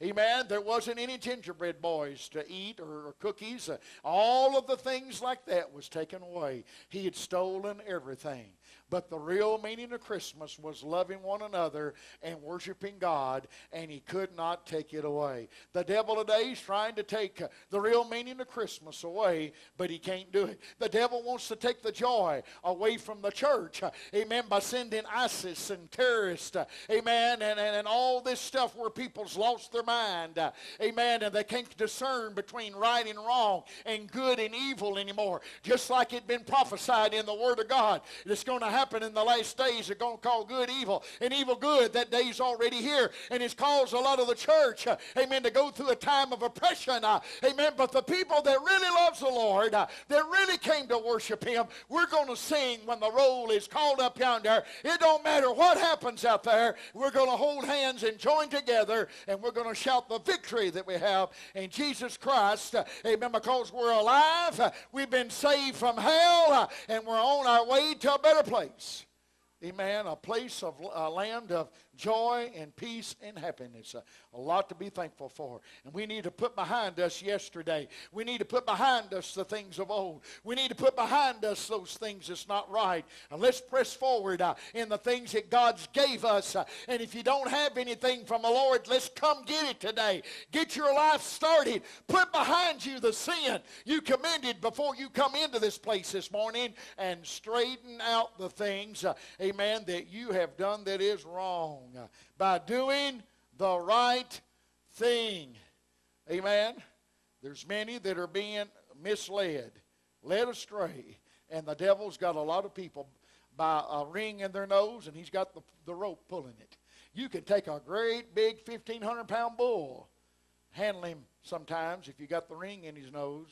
Amen. There wasn't any gingerbread boys to eat or, or cookies. Uh, all of the things like that was taken away. He had stolen everything. But the real meaning of Christmas was loving one another and worshiping God, and he could not take it away. The devil today is trying to take the real meaning of Christmas away, but he can't do it. The devil wants to take the joy away from the church, amen, by sending ISIS and terrorists, amen, and, and, and all this stuff where people's lost their mind, amen, and they can't discern between right and wrong and good and evil anymore. Just like it had been prophesied in the Word of God. It's going to happen in the last days. They're going to call good evil and evil good. That day's already here. And it's caused a lot of the church, uh, amen, to go through a time of oppression. Uh, amen. But the people that really loves the Lord, uh, that really came to worship him, we're going to sing when the roll is called up yonder. It don't matter what happens out there. We're going to hold hands and join together, and we're going to shout the victory that we have in Jesus Christ. Uh, amen. Because we're alive. Uh, we've been saved from hell, uh, and we're on our way to a better place. Amen. A place of a land of joy and peace and happiness. Uh, a lot to be thankful for. And we need to put behind us yesterday. We need to put behind us the things of old. We need to put behind us those things that's not right. And let's press forward uh, in the things that God's gave us. Uh, and if you don't have anything from the Lord, let's come get it today. Get your life started. Put behind you the sin you committed before you come into this place this morning and straighten out the things, uh, amen, that you have done that is wrong by doing the right thing. Amen. There's many that are being misled, led astray, and the devil's got a lot of people by a ring in their nose, and he's got the, the rope pulling it. You can take a great big 1,500 pound bull, handle him sometimes if you got the ring in his nose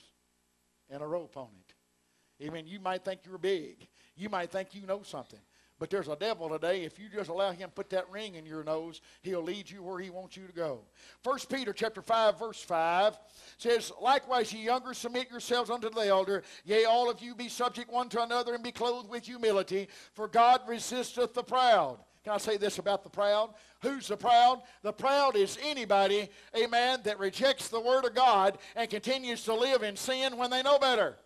and a rope on it. I mean, you might think you're big. You might think you know something. But there's a devil today. If you just allow him to put that ring in your nose, he'll lead you where he wants you to go. 1 Peter chapter 5, verse 5 says, Likewise, ye younger, submit yourselves unto the elder. Yea, all of you be subject one to another and be clothed with humility. For God resisteth the proud. Can I say this about the proud? Who's the proud? The proud is anybody, amen, that rejects the word of God and continues to live in sin when they know better.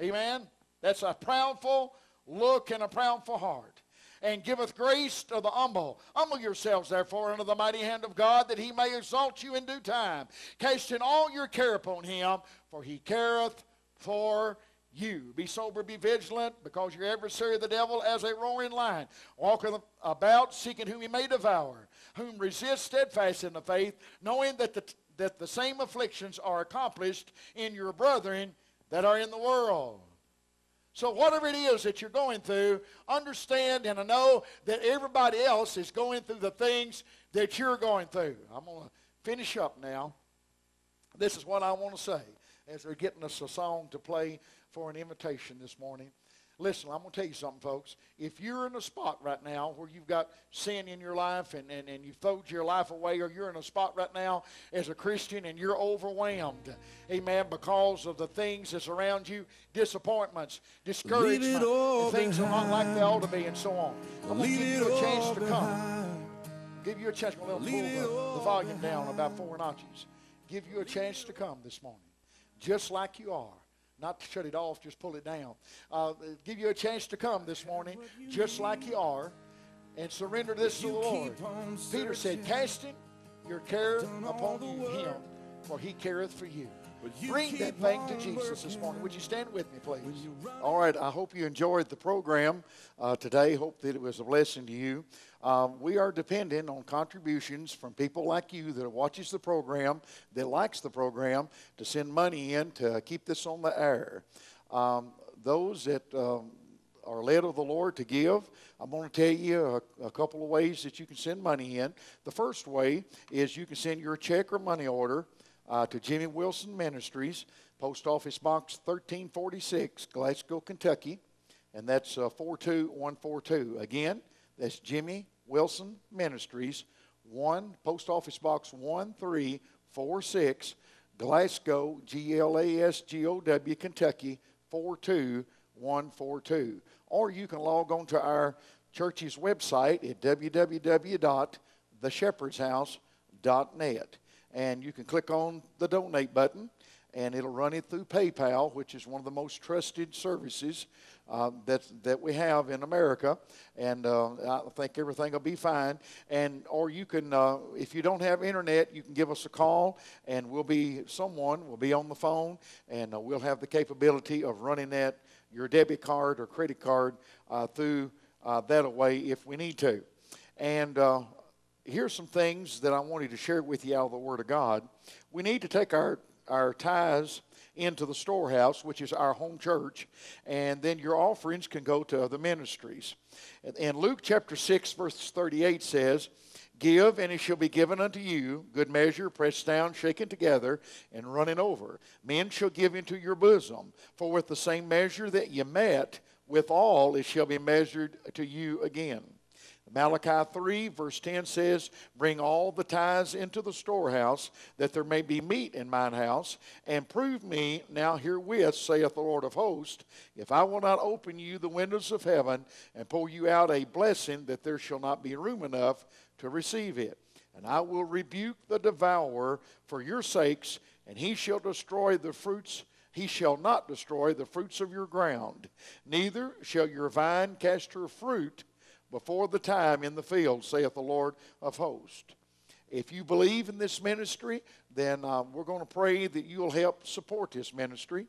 Amen? That's a proudful, look and a proudful heart and giveth grace to the humble. Humble yourselves, therefore, under the mighty hand of God, that he may exalt you in due time. Casting all your care upon him, for he careth for you. Be sober, be vigilant, because your adversary, the devil, as a roaring lion, walketh about, seeking whom he may devour, whom resist steadfast in the faith, knowing that the, that the same afflictions are accomplished in your brethren that are in the world. So, whatever it is that you're going through, understand and know that everybody else is going through the things that you're going through. I'm going to finish up now. This is what I want to say as they're getting us a song to play for an invitation this morning. Listen, I'm going to tell you something, folks. If you're in a spot right now where you've got sin in your life and, and, and you've thrown your life away, or you're in a spot right now as a Christian and you're overwhelmed, amen, because of the things that's around you, disappointments, discouragement, and things are not like they ought to be, and so on. I'm going to give you a chance to come. Give you a chance. I'm going to pull the, the volume down about four notches. Give you a chance to come this morning, just like you are not to shut it off, just pull it down. Uh, give you a chance to come this morning, just like you are, and surrender this to the Lord. Peter said, Casting your care upon him, for he careth for you. Bring that thing to Jesus this morning. Would you stand with me, please? All right. I hope you enjoyed the program uh, today. Hope that it was a blessing to you. Um, we are dependent on contributions from people like you that watches the program, that likes the program, to send money in to keep this on the air. Um, those that um, are led of the Lord to give, I'm going to tell you a, a, couple of ways that you can send money in. The first way is you can send your check or money order uh, to Jimmy Wilson Ministries, Post Office Box 1346, Glasgow, Kentucky, and that's uh, 42142. Again, that's Jimmy Wilson Ministries, 1 Post Office Box 1346, Glasgow, G L A S G O W, Kentucky 42142. Or you can log on to our church's website at www.theshepherdshouse.net. And you can click on the donate button and it'll run it through PayPal, which is one of the most trusted services uh, that that we have in America, and uh, I think everything will be fine. And or you can, uh, if you don't have internet, you can give us a call, and we'll be someone will be on the phone, and uh, we'll have the capability of running that your debit card or credit card uh, through uh, that away if we need to. And here's some things that I wanted to share with you out of the Word of God. We need to take our our tithes into the storehouse, which is our home church, and then your offerings can go to other ministries. And Luke chapter 6, verse 38 says, Give, and it shall be given unto you, good measure, pressed down, shaken together, and running over. Men shall give into your bosom, for with the same measure that ye met, withal it shall be measured to you again. Malachi 3, verse 10 says, Bring all the tithes into the storehouse, that there may be meat in mine house, and prove me now herewith, saith the Lord of hosts, if I will not open you the windows of heaven and pour you out a blessing, that there shall not be room enough to receive it. And I will rebuke the devourer for your sakes, and he shall destroy the fruits. He shall not destroy the fruits of your ground, neither shall your vine cast her fruit before the time in the field, saith the Lord of hosts. If you believe in this ministry, then uh, we're going to pray that you'll help support this ministry.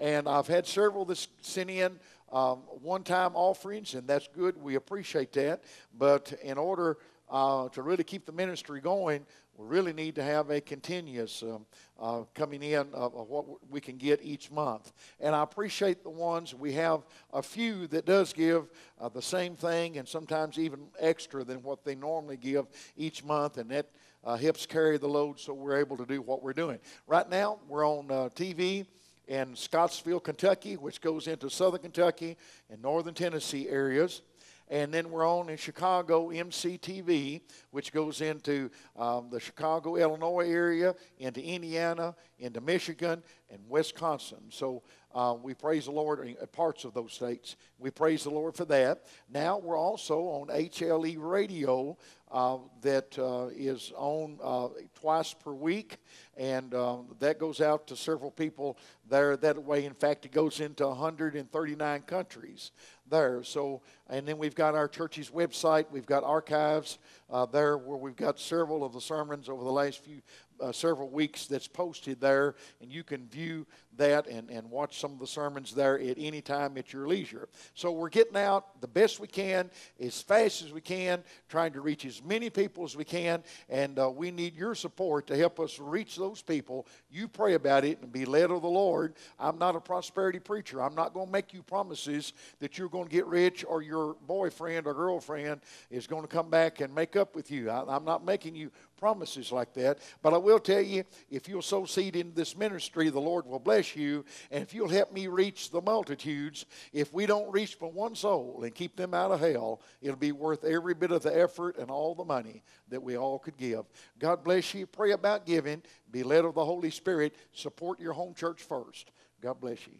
And I've had several that sent in um, one time offerings, and that's good. We appreciate that. But in order uh, to really keep the ministry going, we really need to have a continuous um, uh, coming in of, of, what we can get each month. And I appreciate the ones we have a few that does give uh, the same thing and sometimes even extra than what they normally give each month, and that uh, helps carry the load so we're able to do what we're doing. Right now, we're on uh, TV in Scottsville, Kentucky, which goes into southern Kentucky and northern Tennessee areas. And then we're on in Chicago MCTV, which goes into um, the Chicago, Illinois area, into Indiana, into Michigan, and Wisconsin. So uh, we praise the Lord in parts of those states. We praise the Lord for that. Now we're also on HLE Radio uh, that uh, is on uh, twice per week, and uh, that goes out to several people there that way. In fact, it goes into 139 countries there. So, and then we've got our church's website. We've got archives uh, there where we've got several of the sermons over the last few uh, several weeks that's posted there, and you can view that and, and watch some of the sermons there at any time at your leisure. So we're getting out the best we can, as fast as we can, trying to reach as many people as we can, and uh, we need your support to help us reach those people. You pray about it and be led of the Lord. I'm not a prosperity preacher. I'm not going to make you promises that you're going to get rich or your boyfriend or girlfriend is going to come back and make up with you. I, I'm not making you promises like that. But I will tell you, if you'll sow seed in this ministry, the Lord will bless you. And if you'll help me reach the multitudes, if we don't reach but one soul and keep them out of hell, it'll be worth every bit of the effort and all the money that we all could give. God bless you. Pray about giving. Be led of the Holy Spirit. Support your home church first. God bless you.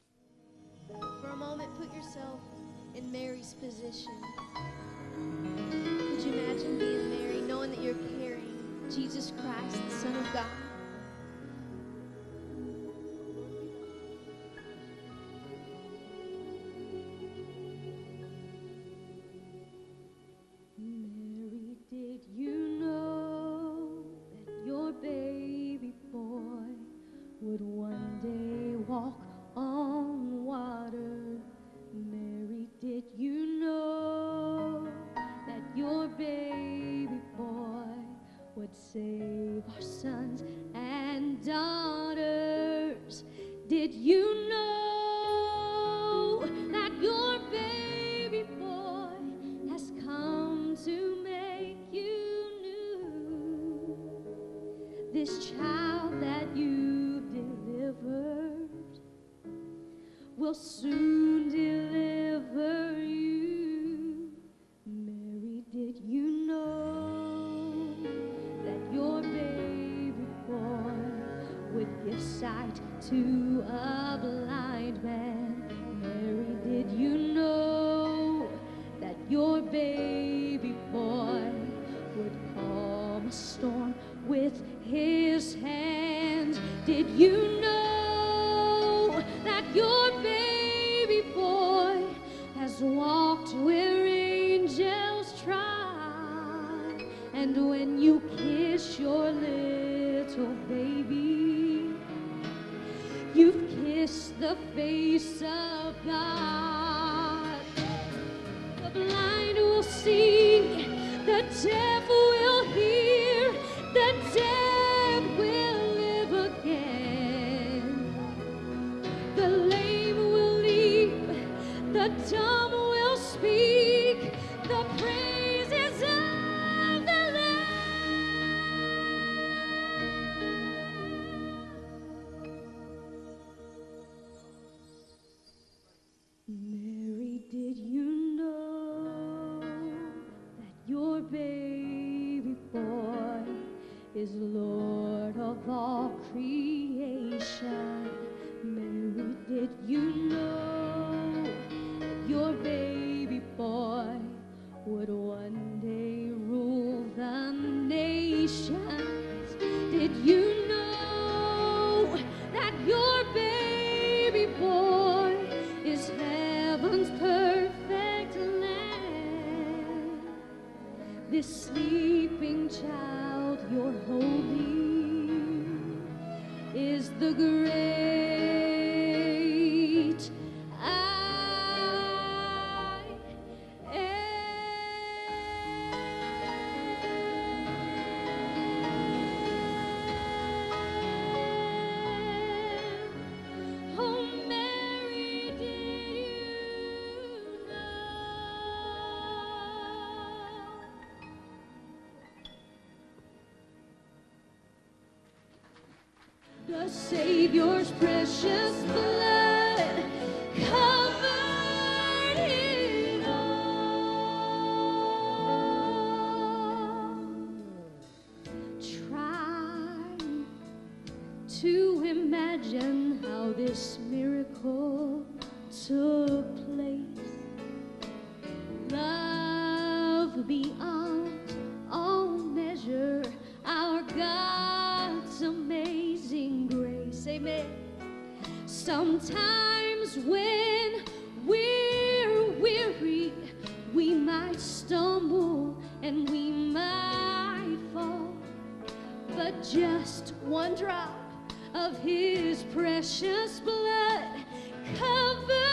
For a moment, put yourself in Mary's position. Could you imagine being Mary, knowing that you're carrying Jesus Christ, the Son of God. Savior's precious amen. Sometimes when we're weary, we might stumble and we might fall. But just one drop of his precious blood covers